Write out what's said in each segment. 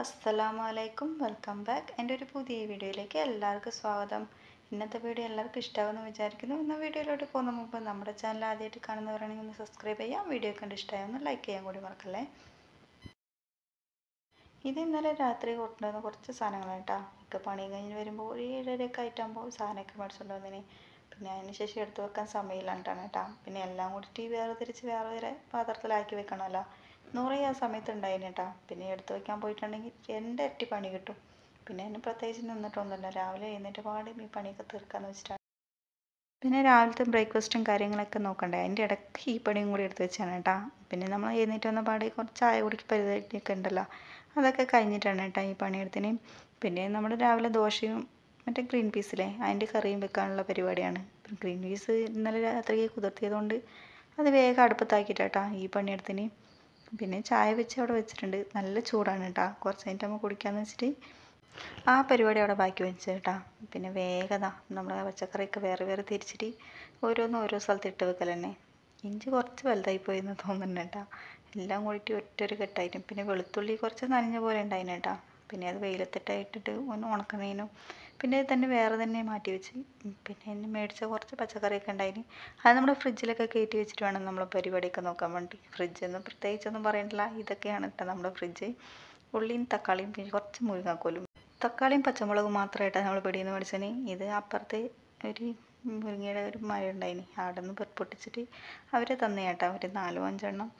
അസ്സലാമു അലൈക്കും welcome back. എന്റെ ഒരു പുതിയ വീഡിയോയിലേക്ക് എല്ലാവർക്കും സ്വാഗതം. ഇന്നത്തെ വീഡിയോ എല്ലാവർക്കും ഇഷ്ടമാകുമെന്ന് വിചാരിക്കുന്നു. ഇന്ന് വീഡിയോയിലോട്ട് പോകുന്ന മുമ്പ് നമ്മുടെ ചാനൽ ആദ്യമായിട്ട് കാണുന്നവരാണെങ്കിൽ ഒന്ന് സബ്സ്ക്രൈബ് ചെയ്യാം. വീഡിയോ കണ്ട് ഇഷ്ടമായി ഒന്ന് ലൈക്ക് ചെയ്യാൻ കൂടി മറക്കല്ലേ? ഇത് ഇന്നലെ രാത്രി കൊണ്ടുവന്ന കുറച്ച് സാധനങ്ങളാണ് കേട്ടോ. ഒക്കെ പണി കഴിഞ്ഞ് വരുമ്പോൾ ഒരു ഏഴരയൊക്കെ ആയിട്ടാകുമ്പോൾ സാധനമൊക്കെ മേടിച്ചുകൊണ്ട് വന്നതിന് പിന്നെ അതിന് ശേഷം എടുത്ത് വെക്കാൻ സമയമില്ലാണ്ടാണ് കേട്ടോ. പിന്നെ എല്ലാം കൂടിയിട്ട് വേറെ തിരിച്ച് വേറെ വേറെ പാത്രത്തിലാക്കി വെക്കണമല്ലോ. നൂറ് ആ സമയത്ത് ഉണ്ടായിന് കേട്ടോ. പിന്നെ എടുത്ത് വെക്കാൻ പോയിട്ടുണ്ടെങ്കിൽ എന്റെ ഇരട്ടി പണി കിട്ടും. പിന്നെ അതിന് പ്രത്യേകിച്ച് നിന്നിട്ടൊന്നുമില്ല. രാവിലെ എഴുന്നേറ്റ് പാടി ഈ പണിയൊക്കെ തീർക്കാമെന്ന് വെച്ചിട്ടാണ്. പിന്നെ രാവിലത്തെ ബ്രേക്ക്ഫാസ്റ്റും കാര്യങ്ങളൊക്കെ നോക്കണ്ടേ? അതിന്റെ ഇടയ്ക്ക് ഈ പണിയും കൂടി എടുത്ത് വെച്ചാണ് കേട്ടോ. പിന്നെ നമ്മൾ എഴുന്നേറ്റ് വന്ന പാടി കുറച്ച് ചായ കുടിക്ക് പരിപാടിയൊക്കെ ഉണ്ടല്ലോ. അതൊക്കെ കഴിഞ്ഞിട്ടാണ് കേട്ടോ ഈ പണിയെടുത്തിന് പിന്നെ നമ്മൾ രാവിലെ ദോശയും മറ്റേ ഗ്രീൻ പീസിലെ അതിന്റെ കറിയും വെക്കാനുള്ള പരിപാടിയാണ്. ഗ്രീൻ പീസ് ഇന്നലെ രാത്രി കുതിർത്തിയതുകൊണ്ട് അത് വേഗം അടുപ്പത്താക്കിയിട്ടാ ഈ പണിയെടുത്തിന് പിന്നെ ചായ വെച്ച് അവിടെ വെച്ചിട്ടുണ്ട്. നല്ല ചൂടാണ് കേട്ടോ കുറച്ച് കഴിഞ്ഞിട്ട് നമ്മൾ കുടിക്കാമെന്ന് വെച്ചിട്ട് ആ പരിപാടി അവിടെ ബാക്കി വെച്ച് കേട്ടാ പിന്നെ വേഗത ആ പച്ചക്കറിയൊക്കെ വേറെ വേറെ തിരിച്ചിട്ട് ഓരോന്ന് ഓരോ സ്ഥലത്ത് ഇട്ട് വെക്കൽ തന്നെ. ഇഞ്ചി കുറച്ച് വലുതായി പോയി എന്ന് തോന്നുന്നുണ്ട് കേട്ടോ എല്ലാം കൂടിയിട്ട് ഒറ്റൊരു കെട്ടായിട്ടും. പിന്നെ വെളുത്തുള്ളി കുറച്ച് നനഞ്ഞ പോലെ ഉണ്ടായിരുന്നു കേട്ടോ പിന്നെ അത് വെയിലത്തിട്ടായിട്ടിട്ട് ഒന്ന് ഉണക്കുന്നതിനും പിന്നെ തന്നെ വേറെ തന്നെ മാറ്റി വെച്ച്. പിന്നെ എന്നെ മേടിച്ച കുറച്ച് പച്ചക്കറിയൊക്കെ ഉണ്ടായിന്. അത് നമ്മുടെ ഫ്രിഡ്ജിലൊക്കെ കയറ്റി വെച്ചിട്ട് വേണം നമ്മൾ പരിപാടിയൊക്കെ നോക്കാൻ വേണ്ടി. ഫ്രിഡ്ജൊന്നും പ്രത്യേകിച്ചൊന്നും പറയണ്ടല്ല ഇതൊക്കെയാണ് കേട്ടോ നമ്മുടെ ഫ്രിഡ്ജ്. ഉള്ളിയും തക്കാളിയും പിന്നെ കുറച്ച് മുരിങ്ങാക്കോലും. തക്കാളിയും പച്ചമുളകും മാത്രമായിട്ടാണ് നമ്മൾ പിടിയിൽ നിന്ന് മേടിച്ചതിന് ഇത് അപ്പുറത്ത് ഒരു മുരിങ്ങയുടെ ഒരു മരം ഉണ്ടായിന്. അവിടെ നിന്ന് പൊട്ടിച്ചിട്ട് അവർ തന്നെ കേട്ടോ. ഒരു നാലോ അഞ്ചെണ്ണം.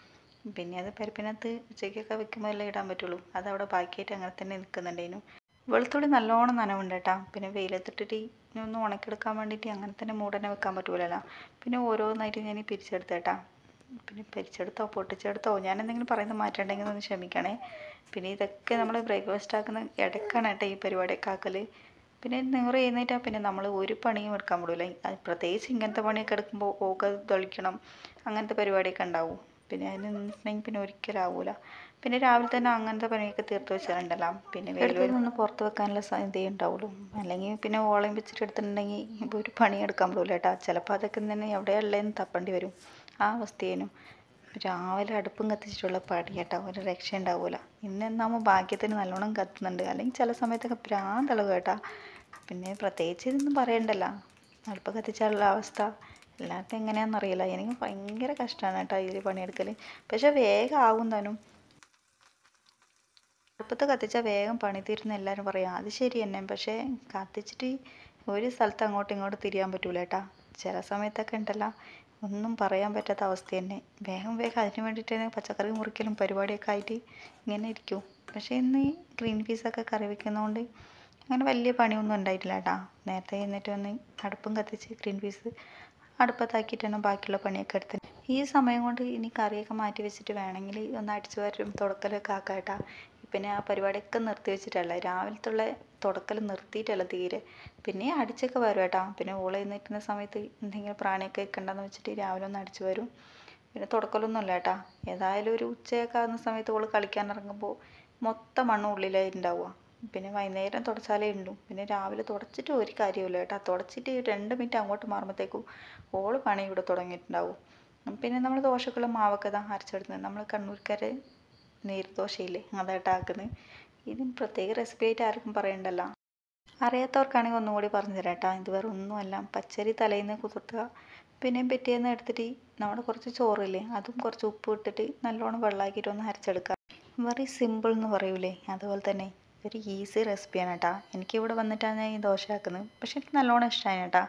പിന്നെ അത് പരിപ്പിനകത്ത് ഉച്ചയ്ക്കൊക്കെ വെക്കുമ്പോൾ എല്ലാം ഇടാൻ പറ്റുള്ളൂ. അത് അവിടെ ബാക്കിയായിട്ട് അങ്ങനെ തന്നെ നിൽക്കുന്നുണ്ടേനു വെളുത്തുള്ളി നല്ലോണം നനവുണ്ട് കേട്ടോ പിന്നെ വെയിലത്തിട്ടിട്ട് ഒന്ന് ഉണക്കിയെടുക്കാൻ വേണ്ടിയിട്ട് അങ്ങനെ തന്നെ മൂടനെ വെക്കാൻ പറ്റൂലല്ലോ. പിന്നെ ഓരോന്നായിട്ട് ഞാൻ പിരിച്ചെടുത്തേട്ടാ. പിന്നെ പിരിച്ചെടുത്തോ പൊട്ടിച്ചെടുത്തോ ഞാൻ എന്തെങ്കിലും പറയുന്നത് മാറ്റണ്ടെങ്കിൽ ഒന്ന് ക്ഷമിക്കണേ. പിന്നെ ഇതൊക്കെ നമ്മൾ ബ്രേക്ക്ഫാസ്റ്റ് ആക്കുന്ന ഇടയ്ക്കാണ് കേട്ടോ ഈ പരിപാടിയൊക്കെ ആക്കൽ പിന്നെ നിങ്ങൾ എഴുന്നേറ്റാ പിന്നെ നമ്മൾ ഒരു പണിയും എടുക്കാൻ പറ്റില്ല പ്രത്യേകിച്ച് ഇങ്ങനത്തെ പണിയൊക്കെ എടുക്കുമ്പോൾ ഓക്കെ തളിക്കണം അങ്ങനത്തെ പരിപാടിയൊക്കെ ഉണ്ടാവും. പിന്നെ അതിന് നിന്നിട്ടുണ്ടെങ്കിൽ പിന്നെ ഒരിക്കലും ആവൂല. പിന്നെ രാവിലെ തന്നെ അങ്ങനത്തെ പണിയൊക്കെ തീർത്ത് വെച്ചിട്ടുണ്ടല്ലോ പിന്നെ വെയിൽ നിന്ന് പുറത്ത് വെക്കാനുള്ള സാധ്യത ഉണ്ടാവുള്ളൂ. അല്ലെങ്കിൽ പിന്നെ ഓളം വെച്ചിട്ട് എടുത്തിട്ടുണ്ടെങ്കിൽ ഇപ്പോൾ ഒരു പണി എടുക്കാൻ പോലും കേട്ടോ. ചിലപ്പോൾ അതൊക്കെ തന്നെ എവിടെയുള്ളതെന്ന് തപ്പേണ്ടി വരും. ആ അവസ്ഥയേനും. രാവിലെ അടുപ്പും കത്തിച്ചിട്ടുള്ള പണി കേട്ടോ. ഒരു രക്ഷ ഉണ്ടാവില്ല ഇന്ന് എന്നാകുമ്പോൾ ഭാഗ്യത്തിന് നല്ലോണം കത്തുന്നുണ്ട്. അല്ലെങ്കിൽ ചില സമയത്തൊക്കെ ഭ്രാന്തളവ് കേട്ടാ. പിന്നെ പ്രത്യേകിച്ച് ഇതൊന്നും പറയണ്ടല്ലോ. അടുപ്പ് കത്തിച്ചാലുള്ള അവസ്ഥ. എല്ലാവർക്കും എങ്ങനെയാണെന്നറിയില്ല എനിക്ക് ഭയങ്കര കഷ്ടമാണ് കേട്ടോ ഇതിൽ പണിയെടുക്കൽ പക്ഷേ വേഗം ആകും താനും അടുപ്പത്ത് കത്തിച്ചാൽ വേഗം പണി തീരുന്ന എല്ലാവരും പറയും അത് ശരി തന്നെ പക്ഷേ കത്തിച്ചിട്ട് ഒരു സ്ഥലത്ത് അങ്ങോട്ടും ഇങ്ങോട്ടും തിരിയാൻ പറ്റൂല കേട്ടാ ചില സമയത്തൊക്കെ ഉണ്ടല്ലോ ഒന്നും പറയാൻ പറ്റാത്ത അവസ്ഥ തന്നെ. വേഗം വേഗം അതിന് വേണ്ടിയിട്ട് പച്ചക്കറി മുറിക്കലും പരിപാടിയൊക്കെ ആയിട്ട് ഇങ്ങനെ ഇരിക്കും. പക്ഷേ ഇന്ന് ഈ ഗ്രീൻ പീസൊക്കെ കറി വെക്കുന്നതുകൊണ്ട് അങ്ങനെ വലിയ പണിയൊന്നും ഉണ്ടായിട്ടില്ല കേട്ടാ നേരത്തെ എന്നിട്ട് വന്ന് അടുപ്പും കത്തിച്ച് ഗ്രീൻ പീസ് അടുപ്പത്താക്കിയിട്ടാണ് ബാക്കിയുള്ള പണിയൊക്കെ എടുത്തത്. ഈ സമയം കൊണ്ട് ഇനി കറിയൊക്കെ മാറ്റി വെച്ചിട്ട് വേണമെങ്കിൽ ഒന്ന് അടിച്ചു വരും തുടക്കലൊക്കെ ആക്കാം കേട്ടാ പിന്നെ ആ പരിപാടിയൊക്കെ നിർത്തി വെച്ചിട്ടല്ല രാവിലത്തുള്ള തുടക്കൽ നിർത്തിയിട്ടല്ല തീരെ. പിന്നെ അടിച്ചൊക്കെ വരും കേട്ടോ. പിന്നെ ഓൾ എഴുന്നേൽക്കുന്ന സമയത്ത് എന്തെങ്കിലും പ്രാണിയൊക്കെ വെക്കണ്ടെന്ന് വെച്ചിട്ട് രാവിലെ ഒന്ന് അടിച്ചു വരും. പിന്നെ തുടക്കലൊന്നും ഇല്ല കേട്ടാ. ഏതായാലും ഒരു ഉച്ചയൊക്കെ ആകുന്ന സമയത്ത് ഓൾ കളിക്കാൻ ഇറങ്ങുമ്പോൾ മൊത്തം മണ്ണ് ഉള്ളിലായി ഉണ്ടാവുക പിന്നെ വൈകുന്നേരം തുടച്ചാലേ ഉള്ളൂ പിന്നെ രാവിലെ തുടച്ചിട്ട് ഒരു കാര്യമില്ല കേട്ടോ. തുടച്ചിട്ട് രണ്ട് മിനിറ്റ് അങ്ങോട്ട് മാറുമ്പോഴത്തേക്കും ഓൾ പണി ഇവിടെ തുടങ്ങിയിട്ടുണ്ടാവും. പിന്നെ നമ്മൾ ദോശക്കുള്ള മാവൊക്കെ ഇതാ അരച്ചെടുക്കുന്നത് നമ്മൾ കണ്ണൂർക്കാരെ നീർദോശയില്ലേ അതായിട്ട് ആക്കുന്നത് ഇതിന് പ്രത്യേക റെസിപ്പി ആയിട്ട് ആർക്കും പറയണ്ടല്ലോ. അറിയാത്തവർക്കാണെങ്കിൽ ഒന്നുകൂടി പറഞ്ഞു തരാം കേട്ടോ ഇത് വേറെ ഒന്നുമല്ല പച്ചരി തലേന്ന് കുതിർത്തുക. പിന്നെ പിറ്റേന്ന് എടുത്തിട്ട് നമ്മുടെ കുറച്ച് ചോറില്ലേ അതും കുറച്ച് ഉപ്പ് ഇട്ടിട്ട് നല്ലോണം വെള്ളമാക്കിയിട്ട് ഒന്ന് അരച്ചെടുക്കുക. വെറി സിമ്പിൾ എന്ന് പറയൂലേ. അതുപോലെ തന്നെ വെരി ഈസി റെസിപ്പിയാണ് കേട്ടോ എനിക്കിവിടെ വന്നിട്ടാണ് ഞാൻ ഈ ദോശ ആക്കുന്നത്. പക്ഷെ എനിക്ക് നല്ലോണം ഇഷ്ടമാണ് കേട്ടോ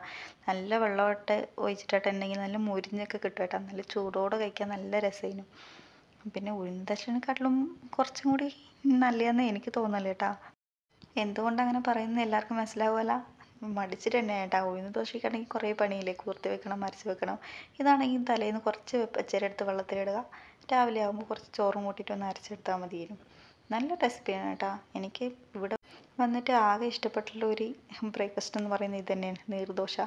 നല്ല വെള്ളമിട്ട് ഒഴിച്ചിട്ടുണ്ടെങ്കിൽ നല്ല മുരിഞ്ഞൊക്കെ കിട്ടും കേട്ടോ നല്ല ചൂടോടെ കഴിക്കാൻ നല്ല രസമായിരുന്നു പിന്നെ ഉഴുന്ന് ദോശനെക്കാട്ടിലും കുറച്ചും കൂടി നല്ലതെന്ന് എനിക്ക് തോന്നൽ കേട്ടാ. എന്തുകൊണ്ട് അങ്ങനെ പറയുന്നത് എല്ലാവർക്കും മനസ്സിലാവുമല്ല. മടിച്ചിട്ട് തന്നെ കേട്ടോ. ഉഴുന്ന് കുറേ പണിയില്ലേ? കൂർത്തി വെക്കണം മരച്ച് വെക്കണം. ഇതാണെങ്കിൽ തലേന്ന് കുറച്ച് പച്ചരി എടുത്ത് വെള്ളത്തിലിടുക രാവിലെ ആകുമ്പോൾ കുറച്ച് ചോറും കൂട്ടിയിട്ട് ഒന്ന് അരച്ചെടുത്താൽ മതിയായിരുന്നു. നല്ല റെസിപ്പിയാണ് കേട്ടാ. എനിക്ക് ഇവിടെ വന്നിട്ട് ആകെ ഇഷ്ടപ്പെട്ടുള്ള ഒരു ബ്രേക്ക്ഫാസ്റ്റ് എന്ന് പറയുന്നത് ഇത് തന്നെയാണ്. നീർദോശ.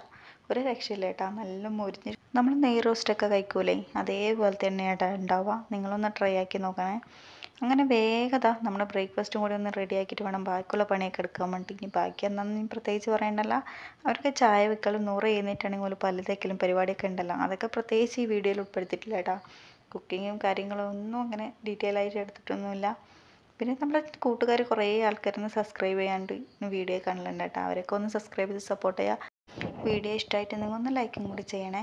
ഒരു രക്ഷയില്ല കേട്ടാ. നല്ല മുരിഞ്ഞ് നമ്മൾ നെയ് റോസ്റ്റൊക്കെ കഴിക്കൂലേ? അതേപോലെ തന്നെയാണ് ഉണ്ടാവുക. നിങ്ങളൊന്ന് ട്രൈ ആക്കി നോക്കണേ. അങ്ങനെ വേഗത നമ്മുടെ ബ്രേക്ക്ഫാസ്റ്റും കൂടി ഒന്ന് റെഡി ആക്കിയിട്ട് വേണം ബാക്കിയുള്ള പണിയൊക്കെ എടുക്കാൻ വേണ്ടിയിട്ട് ബാക്കി എന്താണെന്ന് പ്രത്യേകിച്ച് പറയണ്ടല്ല. അവർക്ക് ചായ വെക്കലും നൂറ് ചെയ്യുന്നിട്ടാണെങ്കിൽ ഒരു പല്ല് പരിപാടിയൊക്കെ ഉണ്ടല്ലോ. അതൊക്കെ പ്രത്യേകിച്ച് ഈ വീഡിയോയിൽ ഉൾപ്പെടുത്തിയിട്ടില്ല കേട്ടോ. കുക്കിങ്ങും കാര്യങ്ങളും ഒന്നും അങ്ങനെ ഡീറ്റെയിൽ ആയിട്ട് എടുത്തിട്ടൊന്നുമില്ല. പിന്നെ നമ്മുടെ കൂട്ടുകാർ കുറേ ആൾക്കാരൊന്ന് സബ്സ്ക്രൈബ് ചെയ്യാണ്ട് വീഡിയോ കാണലുണ്ട് കേട്ടോ. അവരൊക്കെ ഒന്ന് സബ്സ്ക്രൈബ് ചെയ്ത് സപ്പോർട്ട് ചെയ്യുക. വീഡിയോ ഇഷ്ടമായിട്ട് നിങ്ങൾ ഒന്ന് ലൈക്കും കൂടി ചെയ്യണേ.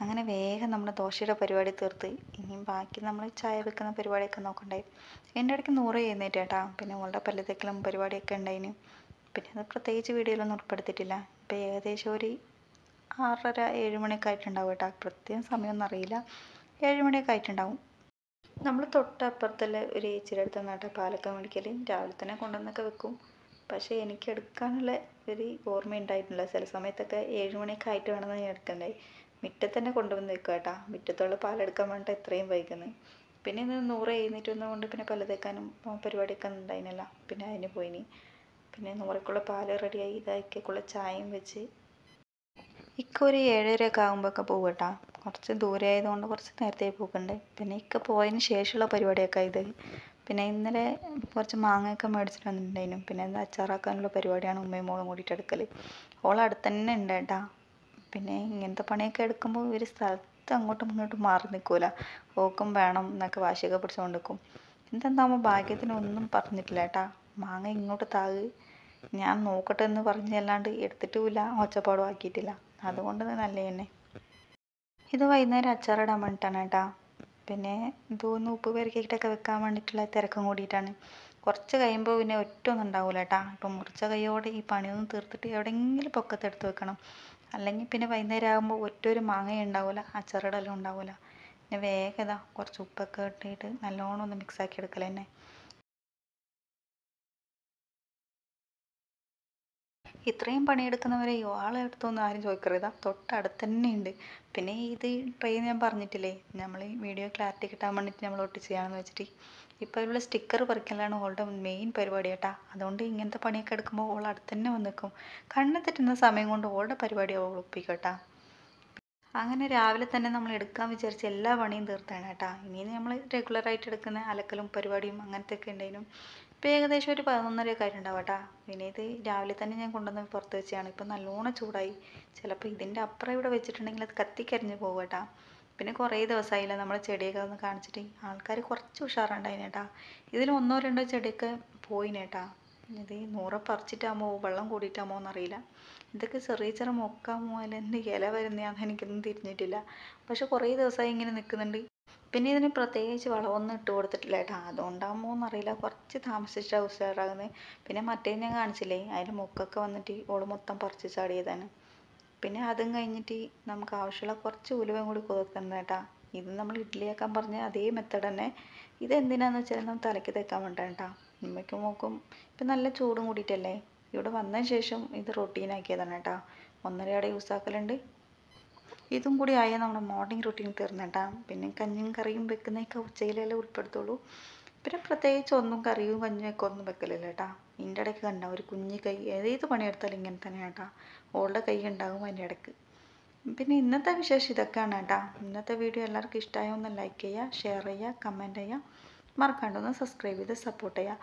അങ്ങനെ വേഗം നമ്മൾ ദോശയുടെ പരിപാടി തീർത്ത്. ഇനിയും ബാക്കി നമ്മൾ ചായ വെക്കുന്ന പരിപാടിയൊക്കെ നോക്കണ്ടേ. എന്റെ ഇടയ്ക്ക് നൂറ് ചെയ്യുന്നേറ്റ് കേട്ടാ പിന്നെ അവളുടെ പല്ലത്തേക്കലും പരിപാടിയൊക്കെ ഉണ്ടായിന്. പിന്നെ അത് പ്രത്യേകിച്ച് വീഡിയോയിലൊന്നും ഉൾപ്പെടുത്തിയിട്ടില്ല. ഇപ്പോൾ ഏകദേശം ഒരു ആറര ഏഴ് മണിയൊക്കെ ആയിട്ടുണ്ടാവും കേട്ടോ. കൃത്യം സമയമൊന്നും അറിയില്ല. ഏഴ് മണിയൊക്കെ ആയിട്ടുണ്ടാവും. നമ്മൾ തൊട്ടപ്പുറത്തുള്ള ഒരു ചേച്ചിയുടെ അടുത്ത് നിന്നാട്ടെ പാലൊക്കെ മേടിക്കൽ. രാവിലെ തന്നെ കൊണ്ടുവന്നൊക്കെ വെക്കും. പക്ഷേ എനിക്ക് എടുക്കാനുള്ള ഒരു ഓർമ്മ ഉണ്ടായിട്ടില്ല ചില സമയത്തൊക്കെ ഏഴ് മണിയൊക്കെ ആയിട്ട് വേണമെന്ന് ഞാൻ എടുക്കണ്ടായി മുറ്റത്ത് തന്നെ കൊണ്ടുവന്ന് വെക്കുക കേട്ടോ. മുറ്റത്തുള്ള പാലെടുക്കാൻ വേണ്ടിയിട്ട് ഇത്രയും വൈകുന്നത് പിന്നെ ഇന്ന് നൂറ് എഴുന്നേറ്റ് വന്നതുകൊണ്ട് പിന്നെ പല്ല് തേക്കാനും പരിപാടിയൊക്കെ ഉണ്ടായിരുന്നില്ല പിന്നെ അതിന് പോയിനി. പിന്നെ നൂറക്കുള്ള പാൽ റെഡിയായി. ഇതാക്കിയക്കുള്ള ചായയും വെച്ച്. ഇക്ക ഒരു ഏഴര ഒക്കെ ആകുമ്പോഴൊക്കെ പോകും കേട്ടോ. കുറച്ച് ദൂരെ ആയതുകൊണ്ട് കുറച്ച് നേരത്തെ പോകുന്നുണ്ട് പിന്നെ ഇക്ക പോയതിന് ശേഷമുള്ള പരിപാടിയൊക്കെ ഇത്. പിന്നെ ഇന്നലെ കുറച്ച് മാങ്ങയൊക്കെ മേടിച്ചിട്ട് വന്നിട്ടുണ്ടായിരുന്നു. പിന്നെ എന്താ അച്ചാറാക്കാനുള്ള പരിപാടിയാണ് ഉമ്മയും മോളും കൂടിയിട്ട് എടുക്കൽ ഓൾ അടുത്ത് തന്നെ ഉണ്ട് പിന്നെ ഇങ്ങനത്തെ പണിയൊക്കെ എടുക്കുമ്പോൾ ഇവർ സ്ഥലത്ത് അങ്ങോട്ടും ഇങ്ങോട്ടും മാറി നിൽക്കൂല ഓക്കും വേണം എന്നൊക്കെ വാശിയൊക്കെ പിടിച്ചുകൊണ്ട് നിൽക്കും ഭാഗ്യത്തിന് ഒന്നും പറഞ്ഞിട്ടില്ല കേട്ടാ മാങ്ങ ഇങ്ങോട്ട് താഴ്. ഞാൻ നോക്കട്ടെ എന്ന് പറഞ്ഞല്ലാണ്ട് എടുത്തിട്ടുമില്ല. ഒച്ചപ്പാടും ആക്കിയിട്ടില്ല. അതുകൊണ്ട് നല്ല തന്നെ. ഇത് വൈകുന്നേരം അച്ചാറിടാൻ വേണ്ടിയിട്ടാണ് കേട്ടാ പിന്നെ ഇതൊന്ന് ഉപ്പ് പെരുക്കിയിട്ടൊക്കെ വെക്കാൻ വേണ്ടിയിട്ടുള്ള തിരക്കും കൂടിയിട്ടാണ്. കുറച്ച് കഴിയുമ്പോൾ പിന്നെ ഒറ്റ ഒന്നും ഉണ്ടാവില്ല കേട്ടാ ഇപ്പം മുറിച്ച കൈയോടെ ഈ പണിയൊന്നും തീർത്തിട്ട് എവിടെയെങ്കിലും പൊക്കത്തെടുത്ത് വെക്കണം. അല്ലെങ്കിൽ പിന്നെ വൈകുന്നേരം ആകുമ്പോൾ ഒറ്റൊരു മാങ്ങ മാങ്ങയും ഉണ്ടാവില്ല അച്ചാറിടലും ഉണ്ടാവില്ല. പിന്നെ വേഗം ഇതാ കുറച്ച് ഉപ്പൊക്കെ ഇട്ടിട്ട് നല്ലോണം ഒന്ന് മിക്സാക്കി എടുക്കൽ തന്നെ. ഇത്രയും പണിയെടുക്കുന്നവരെ ആളെ അടുത്തൊന്നും ആരും ചോദിക്കരുത്. തൊട്ടടുത്ത് തന്നെ ഉണ്ട് പിന്നെ ഇത് ട്രെയിൻ ഞാൻ പറഞ്ഞിട്ടില്ലേ നമ്മൾ ഈ വീഡിയോ ക്ലാരിറ്റി കിട്ടാൻ വേണ്ടിയിട്ട് നമ്മൾ ഒട്ടിച്ച് ചെയ്യാമെന്ന് വെച്ചിട്ട്. ഇപ്പോൾ അതിലുള്ള സ്റ്റിക്കർ പറിക്കലാണ് ഓളുടെ മെയിൻ പരിപാടി കേട്ടാ അതുകൊണ്ട് ഇങ്ങനത്തെ പണിയൊക്കെ എടുക്കുമ്പോൾ ഓൾ അടുത്ത് തന്നെ വന്ന് കണ്ണ് തെറ്റുന്ന സമയം കൊണ്ട് ഓളുടെ പരിപാടി ഓൾ ഒപ്പിക്കും കേട്ടാ. അങ്ങനെ രാവിലെ തന്നെ നമ്മൾ എടുക്കാൻ വിചാരിച്ച എല്ലാ പണിയും തീർത്താണ് കേട്ടാ. ഇനി നമ്മൾ റെഗുലറായിട്ട് എടുക്കുന്ന അലക്കലും പരിപാടിയും അങ്ങനത്തെ ഒക്കെ ഉണ്ടായിരുന്നു ഇപ്പോൾ ഏകദേശം ഒരു പതിനൊന്നരയൊക്കെ ആയിട്ടുണ്ടാവും കേട്ടാ. പിന്നെ ഇത് രാവിലെ തന്നെ ഞാൻ കൊണ്ടുവന്ന് പുറത്ത് വെച്ചാണ് ഇപ്പം നല്ലോണം ചൂടായി. ചിലപ്പോൾ ഇതിന്റെ അപ്പുറം ഇവിടെ വെച്ചിട്ടുണ്ടെങ്കിൽ അത് കത്തിക്കരിഞ്ഞ് പോകും കേട്ടാ. പിന്നെ കുറേ ദിവസമായില്ല നമ്മൾ ചെടിയൊക്കെ ഒന്ന് കാണിച്ചിട്ട്. ആൾക്കാർ കുറച്ച് ഉഷാറുണ്ടായിന് കേട്ടോ. ഇതിൽ ഒന്നോ രണ്ടോ ചെടിയൊക്കെ പോയിനേട്ടാ ഇത് നൂറ പറിച്ചിട്ടാമോ? വെള്ളം കൂടിയിട്ടാമോ എന്നറിയില്ല. ഇതൊക്കെ ചെറിയ ചെറിയ മൊക്കാമോ അല്ല എന്ത് ഇല വരുന്നതാണെന്ന് എനിക്കൊന്നും തിരിഞ്ഞിട്ടില്ല. പക്ഷെ കുറേ ദിവസമായി ഇങ്ങനെ നിൽക്കുന്നുണ്ട് പിന്നെ ഇതിന് പ്രത്യേകിച്ച് വളമൊന്നും ഇട്ട് കൊടുത്തിട്ടില്ല കേട്ടോ. അതുകൊണ്ടാകുമോ എന്നറിയില്ല. കുറച്ച് താമസിച്ചാണ് ഉഷാറാകുന്നത് പിന്നെ മറ്റേ ഞാൻ കാണിച്ചില്ലേ അതിന്റെ മൊക്കൊക്കെ വന്നിട്ട് ഓൾ മൊത്തം പറിച്ച് ചാടിയതാണ്. പിന്നെ അതും കഴിഞ്ഞിട്ട് നമുക്ക് ആവശ്യമുള്ള കുറച്ച് ഉലുവയും കൂടി കുതിർക്കുന്നത് കേട്ടാ. ഇത് നമ്മൾ ഇഡ്ഡലിയാക്കാൻ പറഞ്ഞ അതേ മെത്തേഡ് തന്നെ. ഇത് എന്തിനാന്ന് വെച്ചാൽ നമ്മൾ തലയ്ക്ക് തേക്കാൻ വേണ്ടിയിട്ടാണ് കേട്ടോ. ഉമ്മയ്ക്കും മോക്കും ഇപ്പം നല്ല ചൂടും കൂടിയിട്ടല്ലേ? ഇവിടെ വന്നതിന് ശേഷം ഇത് റൊട്ടീനാക്കിയതാണ് കേട്ടോ. ഒന്നരയോടെ യൂസ് ആക്കലുണ്ട്. ഇതും കൂടി ആയാൽ നമ്മുടെ മോർണിംഗ് റൊട്ടീൻ തീർന്നേട്ടാ. പിന്നെ കഞ്ഞിയും കറിയും വെക്കുന്നതൊക്കെ ഉച്ചയിലല്ലേ ഉൾപ്പെടുത്തുള്ളൂ. പിന്നെ പ്രത്യേകിച്ച് ഒന്നും കറിയും കഞ്ഞിയും ഒക്കെ ഒന്നും വെക്കലില്ല കേട്ടാ. ഇതിന്റെ ഇടയ്ക്ക് കണ്ട ഒരു കുഞ്ഞി കൈ ഏത് പണിയെടുത്താലും ഇങ്ങനെ തന്നെ കേട്ടാ. ഓളുടെ കൈ ഉണ്ടാകും അതിന്റെ ഇടയ്ക്ക്. പിന്നെ ഇന്നത്തെ വിശേഷം ഇതൊക്കെയാണ് കേട്ടാ. ഇന്നത്തെ വീഡിയോ എല്ലാവർക്കും ഇഷ്ടമായ ഒന്ന് ലൈക്ക് ചെയ്യുക ഷെയർ ചെയ്യുക കമന്റ് ചെയ്യുക. മറക്കാണ്ടൊന്ന് സബ്സ്ക്രൈബ് ചെയ്ത് സപ്പോർട്ട് ചെയ്യുക.